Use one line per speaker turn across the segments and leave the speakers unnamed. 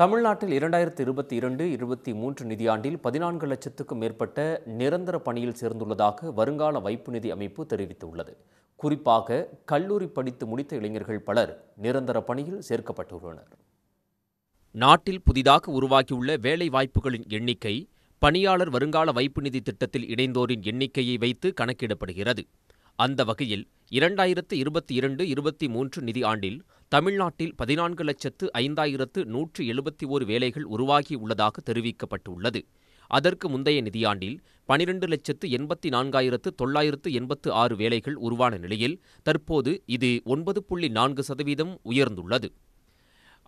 தமிழ்நாட்டில் இரண்டாயிரத்தி இருபத்தி இரண்டு இருபத்தி மூன்று நிதியாண்டில் பதினான்கு லட்சத்துக்கும் மேற்பட்ட நிரந்தர பணியில் சேர்ந்துள்ளதாக வருங்கால வைப்பு நிதி அமைப்பு தெரிவித்துள்ளது. குறிப்பாக கல்லூரி படித்து முடித்த இளைஞர்கள் பலர் நிரந்தர பணியில் சேர்க்கப்பட்டுள்ளனர். நாட்டில் புதிதாக உருவாகியுள்ள வேலை வாய்ப்புகளின் எண்ணிக்கை பணியாளர் வருங்கால வைப்பு நிதி திட்டத்தில் இணைந்தோரின் எண்ணிக்கையை வைத்து கணக்கிடப்படுகிறது. அந்த வகையில் இரண்டாயிரத்து இருபத்தி இரண்டு இருபத்தி மூன்று நிதி ஆண்டில் தமிழ்நாட்டில் பதினான்கு லட்சத்து ஐந்தாயிரத்து நூற்று எழுபத்தி ஓரு வேலைகள் உருவாகியுள்ளதாக தெரிவிக்கப்பட்டுள்ளது. அதற்கு முந்தைய நிதியாண்டில் பனிரெண்டு லட்சத்து எண்பத்தி நான்காயிரத்து தொள்ளாயிரத்து எண்பத்து ஆறு வேலைகள் உருவான நிலையில் தற்போது இது ஒன்பது புள்ளி நான்கு சதவீதம் உயர்ந்துள்ளது.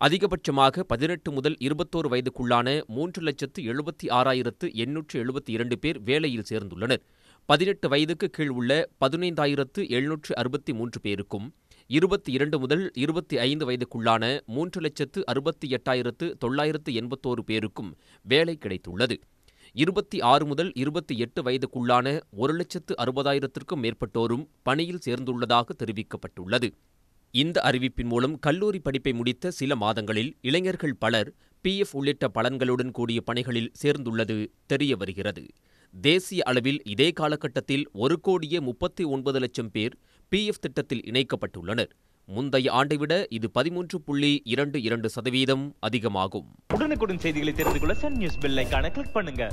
அதிகபட்சமாக பதினெட்டு முதல் இருபத்தோரு வயதுக்குள்ளான மூன்று லட்சத்து எழுபத்தி ஆறாயிரத்து எண்ணூற்று எழுபத்தி இரண்டு பேர் வேலையில் சேர்ந்துள்ளனர். பதினெட்டு வயதுக்கு கீழ் உள்ள பதினைந்தாயிரத்து எழுநூற்று அறுபத்தி மூன்று பேருக்கும் இருபத்தி இரண்டு முதல் இருபத்தி ஐந்து வயதுக்குள்ளான மூன்று லட்சத்து அறுபத்தி எட்டாயிரத்து தொள்ளாயிரத்து எண்பத்தோரு பேருக்கும் வேலை கிடைத்துள்ளது. இருபத்தி ஆறு முதல் இருபத்தி எட்டு வயதுக்குள்ளான ஒரு லட்சத்து அறுபதாயிரத்திற்கும் மேற்பட்டோரும் பணியில் சேர்ந்துள்ளதாக தெரிவிக்கப்பட்டுள்ளது. இந்த அறிவிப்பின் மூலம் கல்லூரி படிப்பை முடித்த சில மாதங்களில் இளைஞர்கள் பலர் பிஎஃப் உள்ளிட்ட பலன்களுடன் கூடிய பணிகளில் சேர்ந்துள்ளது தெரிய வருகிறது. தேசிய அளவில் இதே காலகட்டத்தில் ஒரு கோடியே முப்பத்தி ஒன்பது லட்சம் பேர் பிஎஃப் திட்டத்தில் இணைக்கப்பட்டுள்ளனர். முந்தைய ஆண்டை விட இது பதிமூன்று புள்ளி இரண்டு இரண்டு சதவீதம் அதிகமாகும்.
உடனுக்குடன் செய்திகளை தெரிந்து கொள்ள சன் நியூஸ் பெல் கிளிக் பண்ணுங்க.